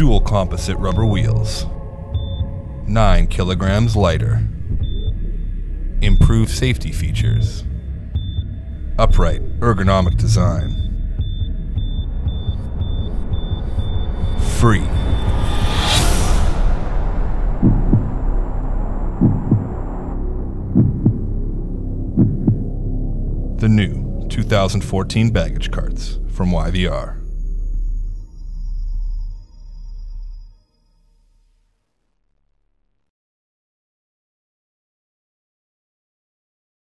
Dual composite rubber wheels. 9 kilograms lighter. Improved safety features. Upright, ergonomic design. Free. The new 2014 baggage carts from YVR.